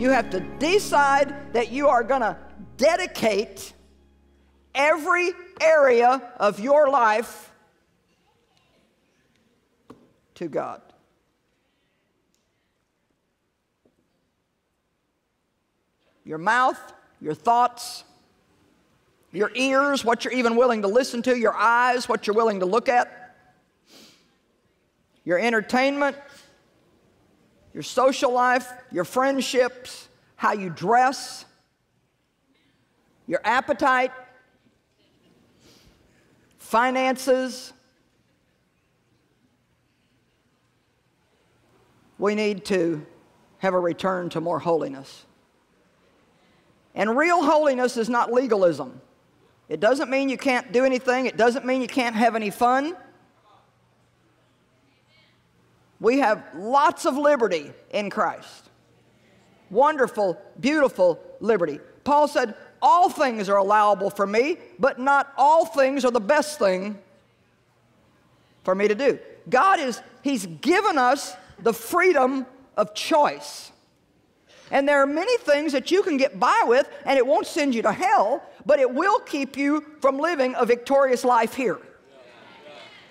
You have to decide that you are going to dedicate every area of your life to God. Your mouth, your thoughts, your ears, what you're even willing to listen to, your eyes, what you're willing to look at, your entertainment, your social life, your friendships, how you dress, your appetite, finances. We need to have a return to more holiness. And real holiness is not legalism. It doesn't mean you can't do anything, it doesn't mean you can't have any fun. We have lots of liberty in Christ. Wonderful, beautiful liberty. Paul said, All things are allowable for me, but not all things are the best thing for me to do. God is, He's given us the freedom of choice. And there are many things that you can get by with, and it won't send you to hell, but it will keep you from living a victorious life here.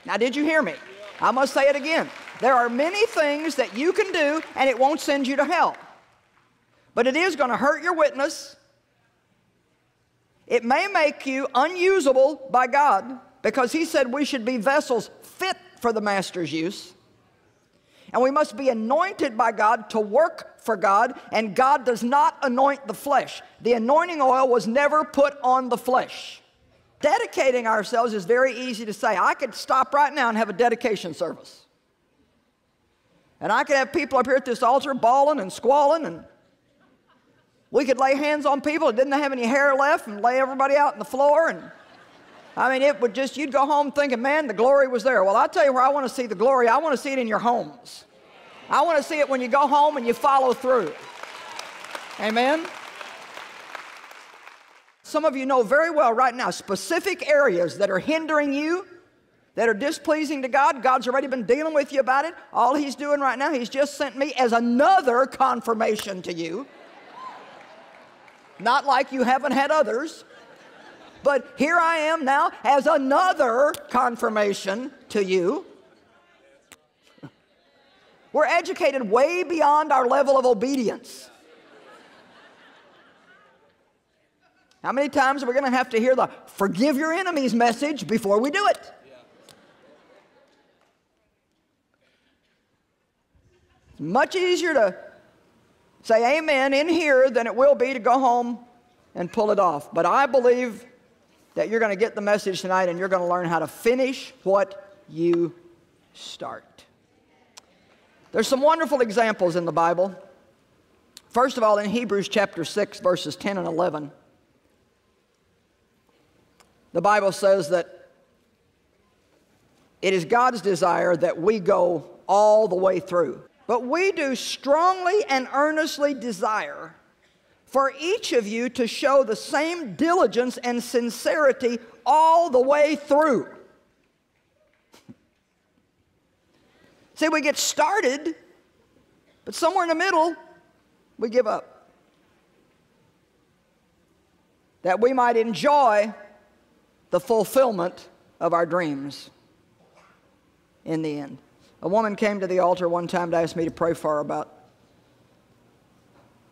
Now, did you hear me? I must say it again. There are many things that you can do, and it won't send you to hell. But it is going to hurt your witness. It may make you unusable by God because He said we should be vessels fit for the Master's use. And we must be anointed by God to work for God, and God does not anoint the flesh. The anointing oil was never put on the flesh. Dedicating ourselves is very easy to say. I could stop right now and have a dedication service. And I could have people up here at this altar bawling and squalling, and we could lay hands on people that didn't have any hair left and lay everybody out on the floor. And I mean, it would just, you'd go home thinking, man, the glory was there. Well, i tell you where I want to see the glory. I want to see it in your homes. I want to see it when you go home and you follow through. Amen? Some of you know very well right now specific areas that are hindering you, that are displeasing to God. God's already been dealing with you about it. All He's doing right now, He's just sent me as another confirmation to you. Not like you haven't had others. But here I am now as another confirmation to you. We're educated way beyond our level of obedience. How many times are we going to have to hear the forgive your enemies message before we do it? Much easier to say amen in here than it will be to go home and pull it off. But I believe that you're going to get the message tonight and you're going to learn how to finish what you start. There's some wonderful examples in the Bible. First of all, in Hebrews chapter 6, verses 10 and 11, the Bible says that it is God's desire that we go all the way through. But we do strongly and earnestly desire for each of you to show the same diligence and sincerity all the way through. See, we get started, but somewhere in the middle, we give up. That we might enjoy the fulfillment of our dreams in the end. A woman came to the altar one time to ask me to pray for her about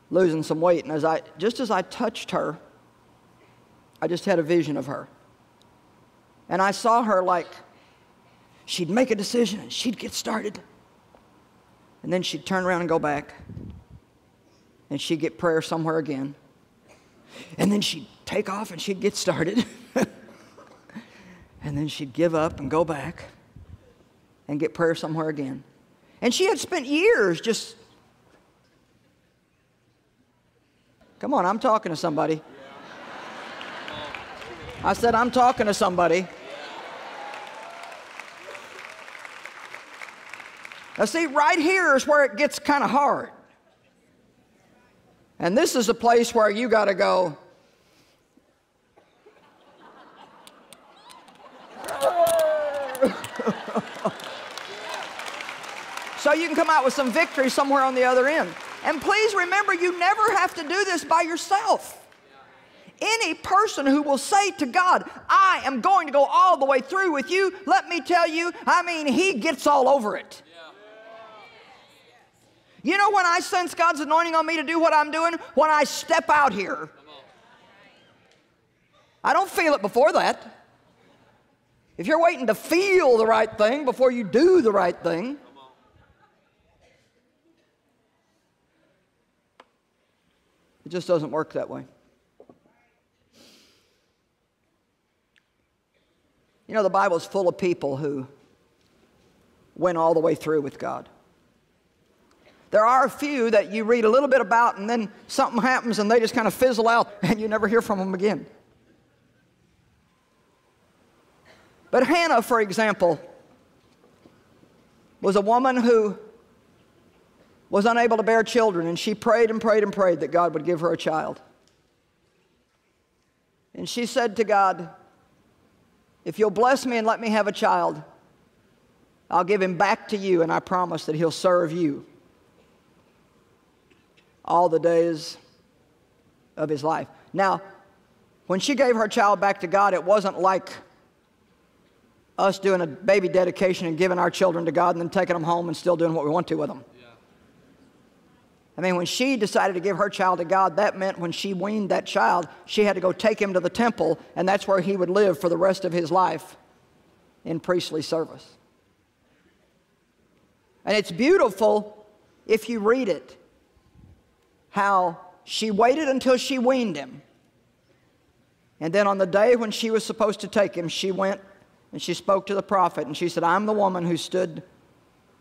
losing some weight. And as I, just as I touched her, I just had a vision of her. And I saw her like she'd make a decision and she'd get started. And then she'd turn around and go back. And she'd get prayer somewhere again. And then she'd take off and she'd get started. and then she'd give up and go back and get prayer somewhere again. And she had spent years just Come on, I'm talking to somebody. I said, I'm talking to somebody. Now, see, right here is where it gets kind of hard. And this is a place where you got to go. You can come out with some victory somewhere on the other end. And please remember, you never have to do this by yourself. Any person who will say to God, I am going to go all the way through with you, let me tell you, I mean, he gets all over it. You know when I sense God's anointing on me to do what I'm doing? When I step out here. I don't feel it before that. If you're waiting to feel the right thing before you do the right thing, it just doesn't work that way. You know, the Bible's full of people who went all the way through with God. There are a few that you read a little bit about and then something happens and they just kind of fizzle out and you never hear from them again. But Hannah, for example, was a woman who was unable to bear children and she prayed and prayed and prayed that God would give her a child. And she said to God, if you'll bless me and let me have a child, I'll give him back to you, and I promise that he'll serve you all the days of his life. Now, when she gave her child back to God, it wasn't like us doing a baby dedication and giving our children to God and then taking them home and still doing what we want to with them. I mean, when she decided to give her child to God, that meant when she weaned that child, she had to go take him to the temple, and that's where he would live for the rest of his life in priestly service. And it's beautiful if you read it how she waited until she weaned him. And then on the day when she was supposed to take him, she went and she spoke to the prophet and she said, I'm the woman who stood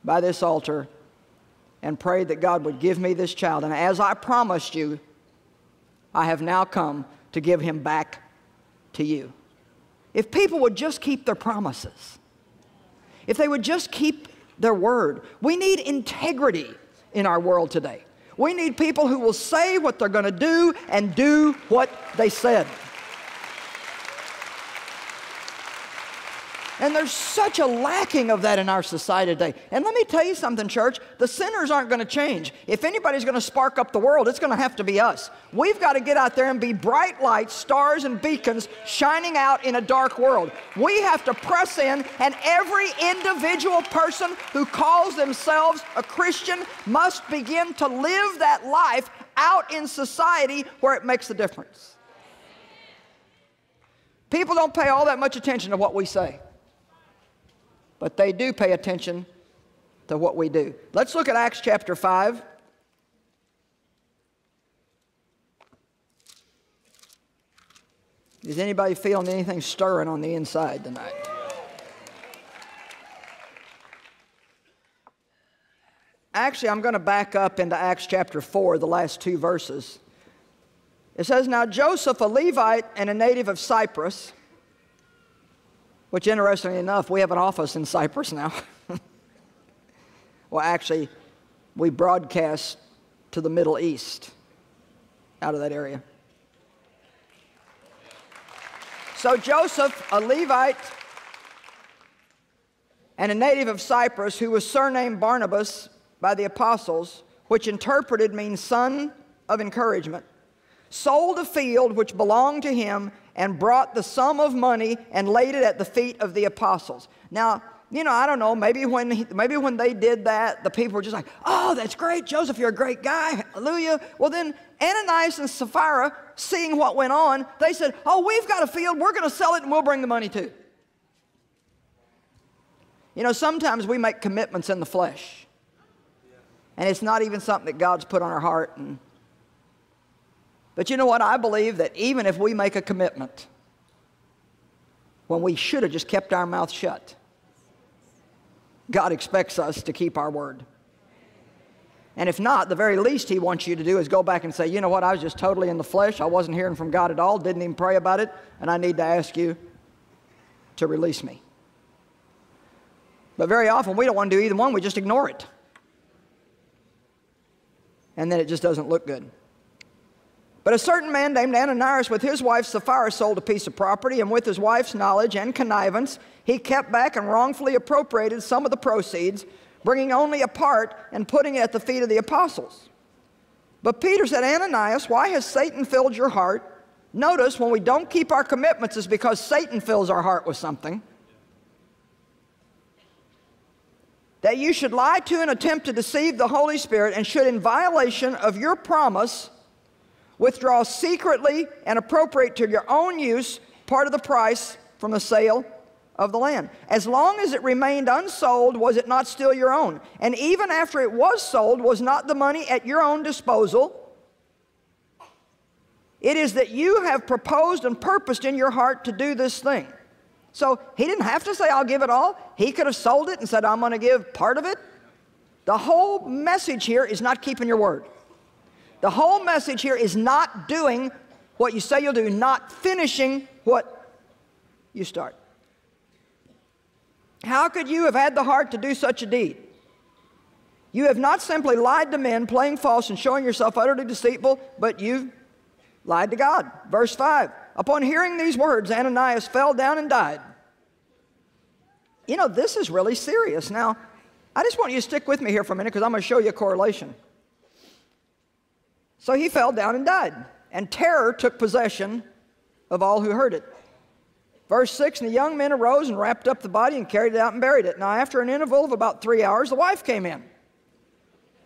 by this altar and prayed that God would give me this child. And as I promised you, I have now come to give him back to you. If people would just keep their promises, if they would just keep their word, we need integrity in our world today. We need people who will say what they're going to do and do what they said. And there's such a lacking of that in our society today. And let me tell you something, church. The sinners aren't going to change. If anybody's going to spark up the world, it's going to have to be us. We've got to get out there and be bright lights, stars, and beacons shining out in a dark world. We have to press in, and every individual person who calls themselves a Christian must begin to live that life out in society where it makes a difference. People don't pay all that much attention to what we say but they do pay attention to what we do. Let's look at Acts chapter 5. Is anybody feeling anything stirring on the inside tonight? Actually, I'm going to back up into Acts chapter 4, the last two verses. It says, Now Joseph, a Levite and a native of Cyprus, which, interestingly enough, we have an office in Cyprus now. well, actually, we broadcast to the Middle East out of that area. So, Joseph, a Levite and a native of Cyprus, who was surnamed Barnabas by the apostles, which interpreted means son of encouragement, sold a field which belonged to him and brought the sum of money and laid it at the feet of the apostles. Now, you know, I don't know, maybe when, he, maybe when they did that, the people were just like, oh, that's great, Joseph, you're a great guy, hallelujah. Well, then Ananias and Sapphira, seeing what went on, they said, oh, we've got a field, we're going to sell it and we'll bring the money too. You know, sometimes we make commitments in the flesh, and it's not even something that God's put on our heart. And but you know what? I believe that even if we make a commitment, when we should have just kept our mouth shut, God expects us to keep our word. And if not, the very least He wants you to do is go back and say, you know what, I was just totally in the flesh. I wasn't hearing from God at all, didn't even pray about it, and I need to ask you to release me. But very often we don't want to do either one, we just ignore it. And then it just doesn't look good. But a certain man named Ananias with his wife Sapphira sold a piece of property, and with his wife's knowledge and connivance, he kept back and wrongfully appropriated some of the proceeds, bringing only a part and putting it at the feet of the apostles. But Peter said, Ananias, why has Satan filled your heart? Notice when we don't keep our commitments, it's because Satan fills our heart with something. That you should lie to and attempt to deceive the Holy Spirit, and should, in violation of your promise, withdraw secretly and appropriate to your own use part of the price from the sale of the land. As long as it remained unsold, was it not still your own? And even after it was sold, was not the money at your own disposal? It is that you have proposed and purposed in your heart to do this thing. So he didn't have to say, I'll give it all. He could have sold it and said, I'm going to give part of it. The whole message here is not keeping your word. The whole message here is not doing what you say you'll do, not finishing what you start. How could you have had the heart to do such a deed? You have not simply lied to men, playing false and showing yourself utterly deceitful, but you've lied to God. Verse 5 Upon hearing these words, Ananias fell down and died. You know, this is really serious. Now, I just want you to stick with me here for a minute because I'm going to show you a correlation. So he fell down and died, and terror took possession of all who heard it. Verse 6 And the young men arose and wrapped up the body and carried it out and buried it. Now, after an interval of about three hours, the wife came in,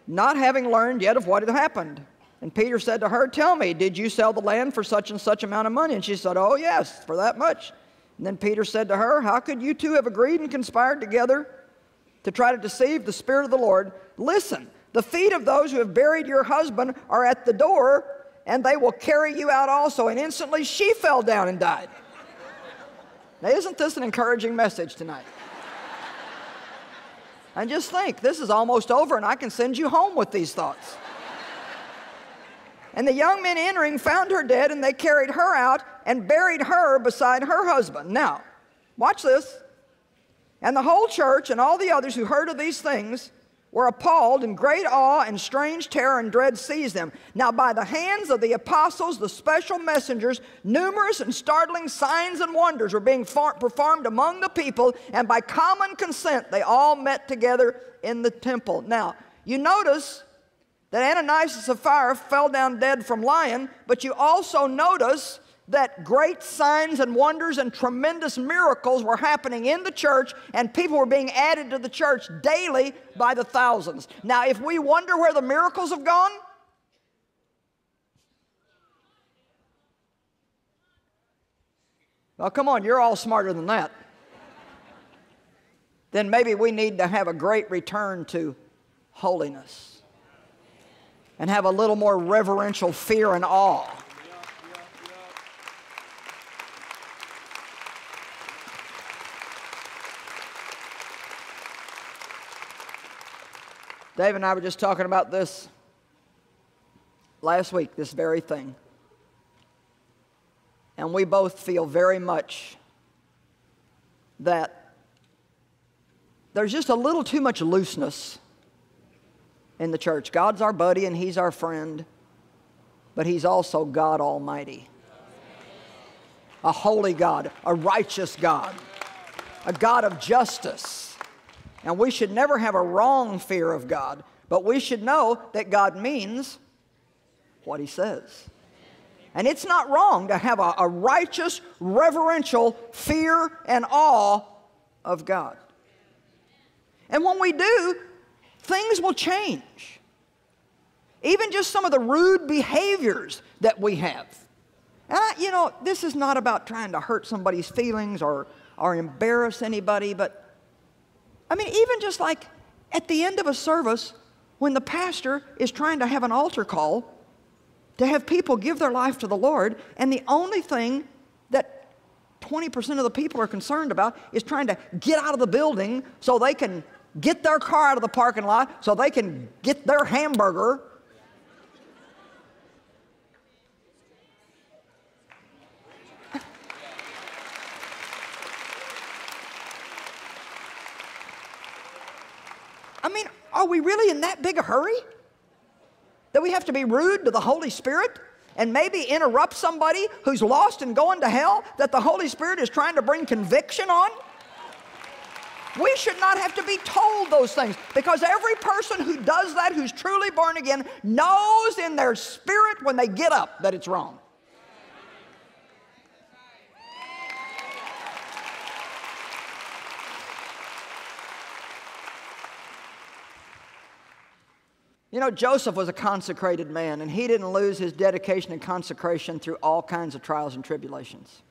not having learned yet of what had happened. And Peter said to her, Tell me, did you sell the land for such and such amount of money? And she said, Oh, yes, for that much. And then Peter said to her, How could you two have agreed and conspired together to try to deceive the Spirit of the Lord? Listen, the feet of those who have buried your husband are at the door, and they will carry you out also. And instantly she fell down and died. Now, isn't this an encouraging message tonight? and just think, this is almost over, and I can send you home with these thoughts. and the young men entering found her dead, and they carried her out and buried her beside her husband. Now, watch this. And the whole church and all the others who heard of these things were appalled, and great awe and strange terror and dread seized them. Now, by the hands of the apostles, the special messengers, numerous and startling signs and wonders were being performed among the people, and by common consent, they all met together in the temple. Now, you notice that Ananias and Sapphira fell down dead from lying, but you also notice that great signs and wonders and tremendous miracles were happening in the church, and people were being added to the church daily by the thousands. Now, if we wonder where the miracles have gone, well, come on, you're all smarter than that. then maybe we need to have a great return to holiness and have a little more reverential fear and awe Dave and I were just talking about this last week, this very thing. And we both feel very much that there's just a little too much looseness in the church. God's our buddy and He's our friend, but He's also God Almighty. A holy God, a righteous God, a God of justice. And we should never have a wrong fear of God, but we should know that God means what He says. And it's not wrong to have a, a righteous, reverential fear and awe of God. And when we do, things will change. Even just some of the rude behaviors that we have. And I, you know, this is not about trying to hurt somebody's feelings or, or embarrass anybody, but I mean, even just like at the end of a service, when the pastor is trying to have an altar call to have people give their life to the Lord, and the only thing that 20% of the people are concerned about is trying to get out of the building so they can get their car out of the parking lot, so they can get their hamburger I mean, are we really in that big a hurry? That we have to be rude to the Holy Spirit and maybe interrupt somebody who's lost and going to hell that the Holy Spirit is trying to bring conviction on? We should not have to be told those things because every person who does that, who's truly born again, knows in their spirit when they get up that it's wrong. You know, Joseph was a consecrated man, and he didn't lose his dedication and consecration through all kinds of trials and tribulations.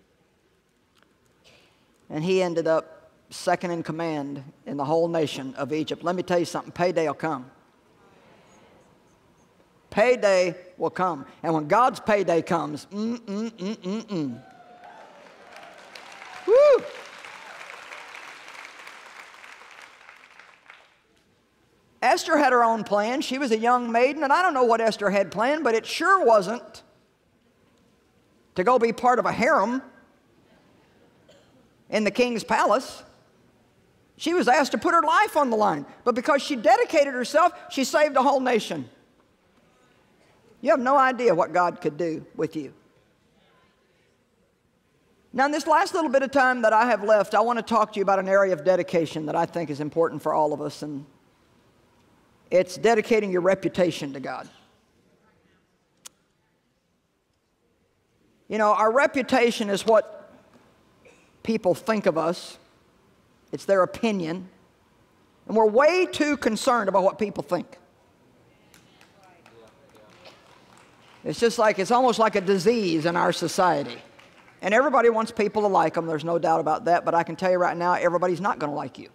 And he ended up second in command in the whole nation of Egypt. Let me tell you something payday will come. Payday will come. And when God's payday comes, mm, mm, mm, mm, mm. Woo! Esther had her own plan. She was a young maiden, and I don't know what Esther had planned, but it sure wasn't to go be part of a harem in the king's palace. She was asked to put her life on the line, but because she dedicated herself, she saved a whole nation. You have no idea what God could do with you. Now, in this last little bit of time that I have left, I want to talk to you about an area of dedication that I think is important for all of us, and it's dedicating your reputation to God. You know, our reputation is what people think of us, it's their opinion. And we're way too concerned about what people think. It's just like, it's almost like a disease in our society. And everybody wants people to like them, there's no doubt about that. But I can tell you right now, everybody's not going to like you.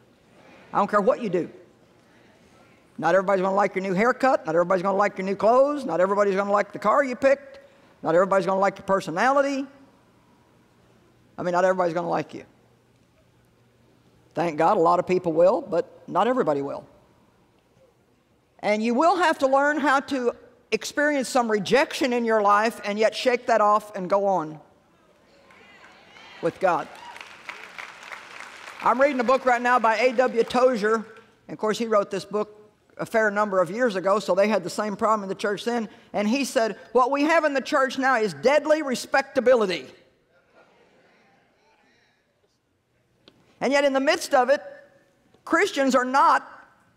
I don't care what you do. Not everybody's going to like your new haircut. Not everybody's going to like your new clothes. Not everybody's going to like the car you picked. Not everybody's going to like your personality. I mean, not everybody's going to like you. Thank God a lot of people will, but not everybody will. And you will have to learn how to experience some rejection in your life and yet shake that off and go on with God. I'm reading a book right now by A.W. Tozer. And of course, he wrote this book a fair number of years ago, so they had the same problem in the church then. And he said, What we have in the church now is deadly respectability. And yet, in the midst of it, Christians are not,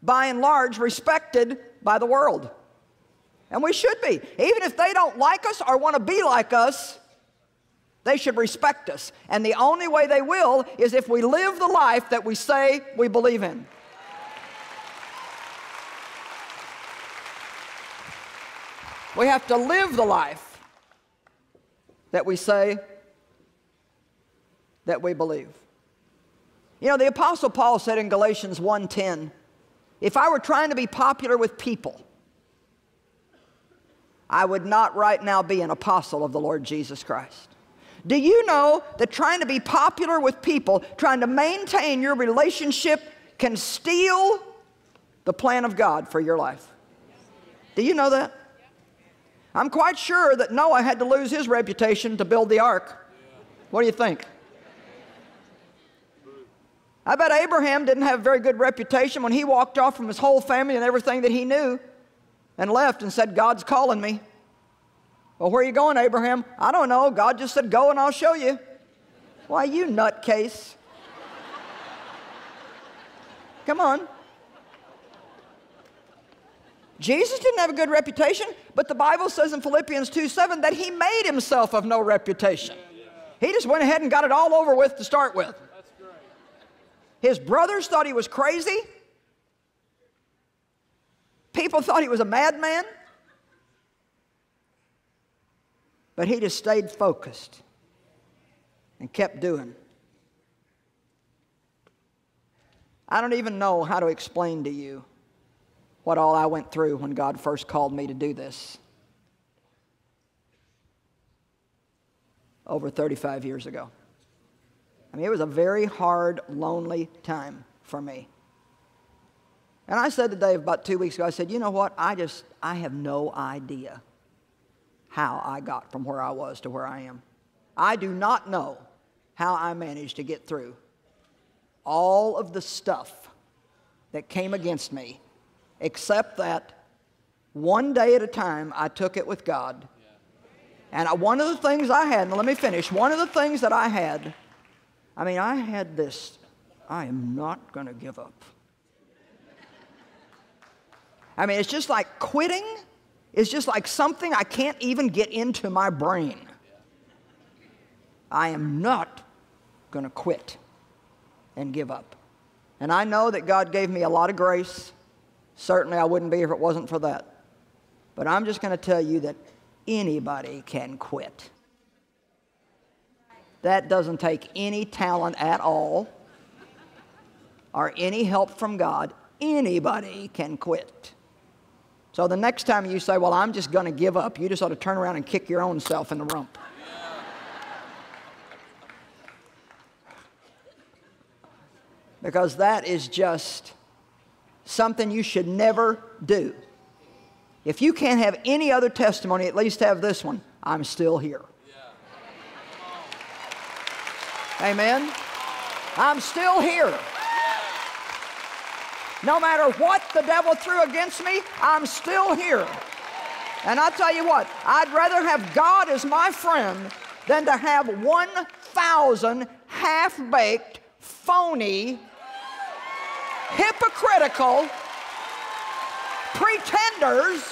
by and large, respected by the world. And we should be. Even if they don't like us or want to be like us, they should respect us. And the only way they will is if we live the life that we say we believe in. We have to live the life that we say that we believe. You know, the apostle Paul said in Galatians 1:10, if I were trying to be popular with people, I would not right now be an apostle of the Lord Jesus Christ. Do you know that trying to be popular with people, trying to maintain your relationship can steal the plan of God for your life? Do you know that? I'm quite sure that Noah had to lose his reputation to build the ark. What do you think? I bet Abraham didn't have a very good reputation when he walked off from his whole family and everything that he knew and left and said, God's calling me. Well, where are you going, Abraham? I don't know. God just said, Go and I'll show you. Why, you nutcase. Come on. Jesus didn't have a good reputation, but the Bible says in Philippians 2 7 that he made himself of no reputation. He just went ahead and got it all over with to start with. His brothers thought he was crazy. People thought he was a madman. But he just stayed focused and kept doing. I don't even know how to explain to you what all I went through when God first called me to do this. Over 35 years ago. I mean, it was a very hard, lonely time for me. And I said to Dave about two weeks ago, I said, you know what? I just, I have no idea how I got from where I was to where I am. I do not know how I managed to get through all of the stuff that came against me except that one day at a time I took it with God. And I, one of the things I had, and let me finish, one of the things that I had, I mean, I had this I am not going to give up. I mean, it's just like quitting is just like something I can't even get into my brain. I am not going to quit and give up. And I know that God gave me a lot of grace. Certainly, I wouldn't be if it wasn't for that. But I'm just going to tell you that anybody can quit. That doesn't take any talent at all or any help from God. Anybody can quit. So the next time you say, Well, I'm just going to give up, you just ought to turn around and kick your own self in the rump. because that is just something you should never do. If you can't have any other testimony, at least have this one I'm still here. Amen. I'm still here. No matter what the devil threw against me, I'm still here. And I'll tell you what, I'd rather have God as my friend than to have 1,000 half baked, phony, hypocritical pretenders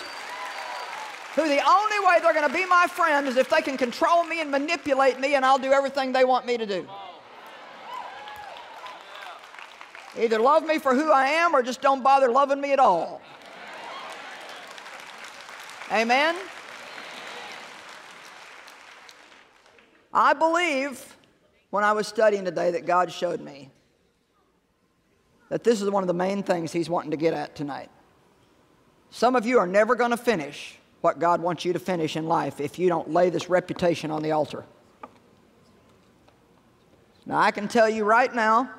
who the only way they're going to be my friend is if they can control me and manipulate me, and I'll do everything they want me to do. Either love me for who I am or just don't bother loving me at all. Amen? I believe when I was studying today that God showed me that this is one of the main things He's wanting to get at tonight. Some of you are never going to finish what God wants you to finish in life if you don't lay this reputation on the altar. Now, I can tell you right now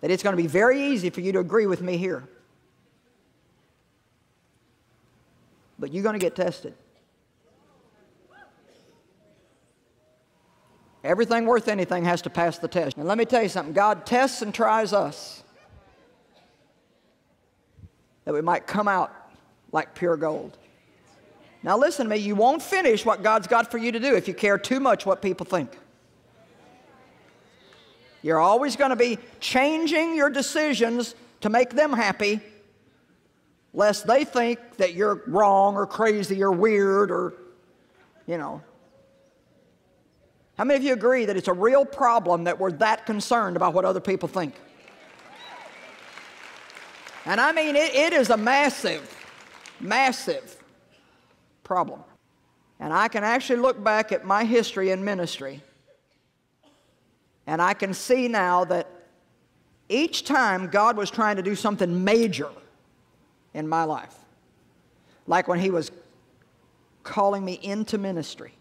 that it's going to be very easy for you to agree with me here. But you're going to get tested. Everything worth anything has to pass the test. And let me tell you something God tests and tries us that we might come out like pure gold. Now, listen to me, you won't finish what God's got for you to do if you care too much what people think. You're always going to be changing your decisions to make them happy, lest they think that you're wrong or crazy or weird or, you know. How many of you agree that it's a real problem that we're that concerned about what other people think? And I mean, it, it is a massive, massive problem. And I can actually look back at my history in ministry and I can see now that each time God was trying to do something major in my life, like when He was calling me into ministry,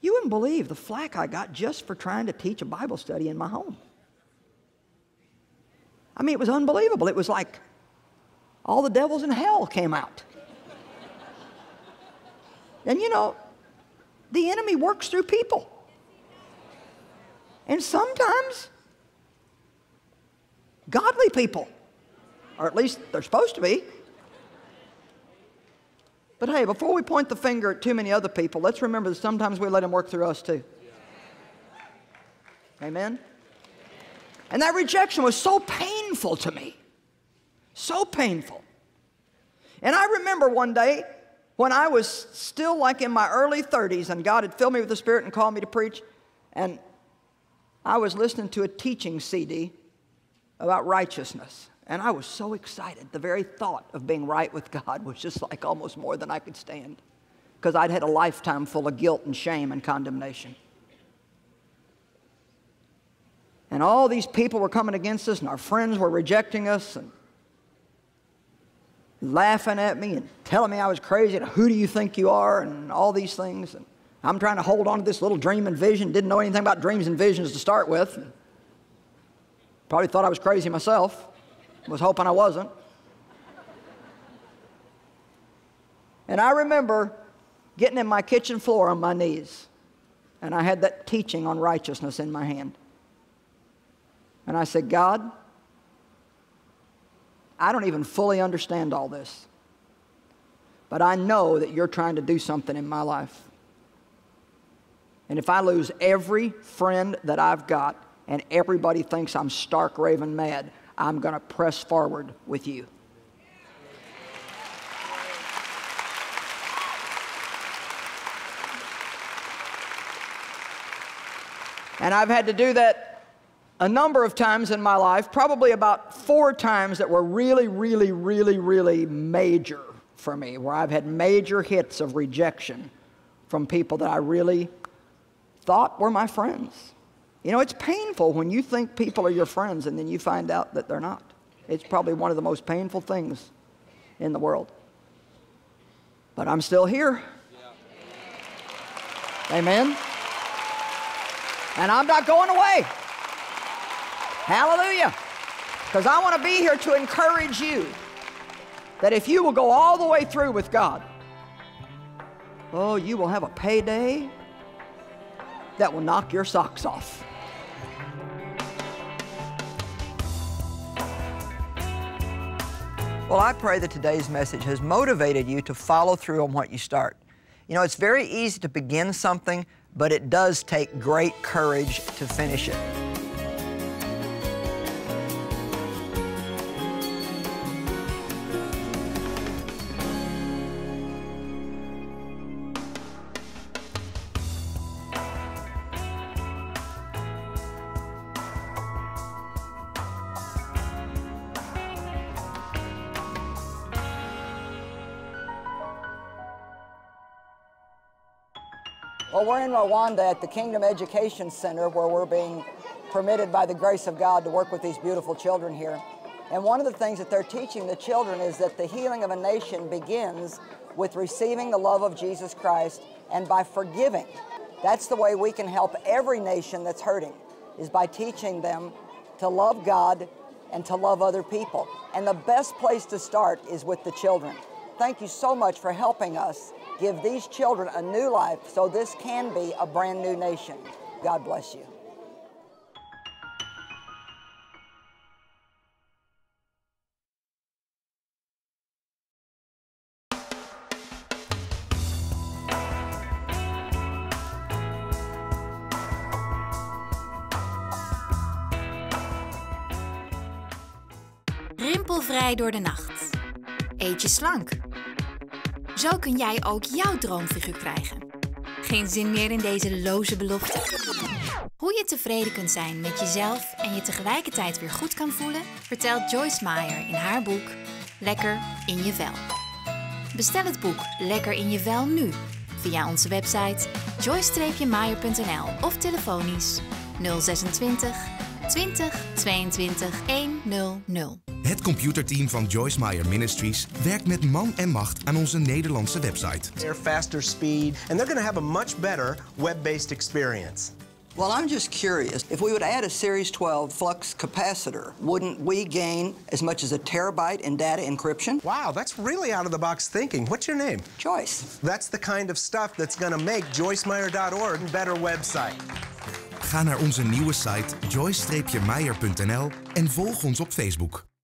you wouldn't believe the flack I got just for trying to teach a Bible study in my home. I mean, it was unbelievable. It was like all the devils in hell came out. and you know, the enemy works through people. And sometimes, godly people, or at least they're supposed to be. But hey, before we point the finger at too many other people, let's remember that sometimes we let Him work through us too. Amen? And that rejection was so painful to me. So painful. And I remember one day when I was still like in my early 30s and God had filled me with the Spirit and called me to preach. And I was listening to a teaching CD about righteousness. And I was so excited. The very thought of being right with God was just like almost more than I could stand because I'd had a lifetime full of guilt and shame and condemnation. And all these people were coming against us, and our friends were rejecting us and laughing at me and telling me I was crazy. And who do you think you are? And all these things. And I'm trying to hold on to this little dream and vision. Didn't know anything about dreams and visions to start with. Probably thought I was crazy myself. Was hoping I wasn't. And I remember getting in my kitchen floor on my knees. And I had that teaching on righteousness in my hand. And I said, God, I don't even fully understand all this. But I know that you're trying to do something in my life. And if I lose every friend that I've got and everybody thinks I'm stark raving mad, I'm going to press forward with you. And I've had to do that a number of times in my life, probably about four times that were really, really, really, really major for me, where I've had major hits of rejection from people that I really thought were my friends. You know, it's painful when you think people are your friends and then you find out that they're not. It's probably one of the most painful things in the world. But I'm still here. Yeah. Amen. And I'm not going away. Hallelujah. Because I want to be here to encourage you that if you will go all the way through with God, oh, you will have a payday that will knock your socks off. Well, I pray that today's message has motivated you to follow through on what you start. You know, it's very easy to begin something, but it does take great courage to finish it. In Rwanda at the Kingdom Education Center where we're being permitted by the grace of God to work with these beautiful children here. And one of the things that they're teaching the children is that the healing of a nation begins with receiving the love of Jesus Christ and by forgiving. That's the way we can help every nation that's hurting, is by teaching them to love God and to love other people. And the best place to start is with the children. Thank you so much for helping us give these children a new life so this can be a brand new nation. God bless you. Rimpelvrij door de nacht. Eet je slank. Zo kun jij ook jouw droomfiguur krijgen. Geen zin meer in deze loze belofte? Hoe je tevreden kunt zijn met jezelf en je tegelijkertijd weer goed kan voelen, vertelt Joyce Meyer in haar boek Lekker in je vel. Bestel het boek Lekker in je vel nu via onze website joyce-meyer.nl of telefonisch 026 20 22 100. Het computerteam van Joyce Meyer Ministries werkt met man en macht aan onze Nederlandse website. They're faster speed and they're going to have a much better web-based experience. Well, I'm just curious. If we would add a Series 12 flux capacitor, wouldn't we gain as much as a terabyte in data encryption? Wow, that's really out of the box thinking. What's your name? Joyce. That's the kind of stuff that's going to make joycemeyer.org a better website. Ga naar onze nieuwe site joyce-meyer.nl en volg ons op Facebook.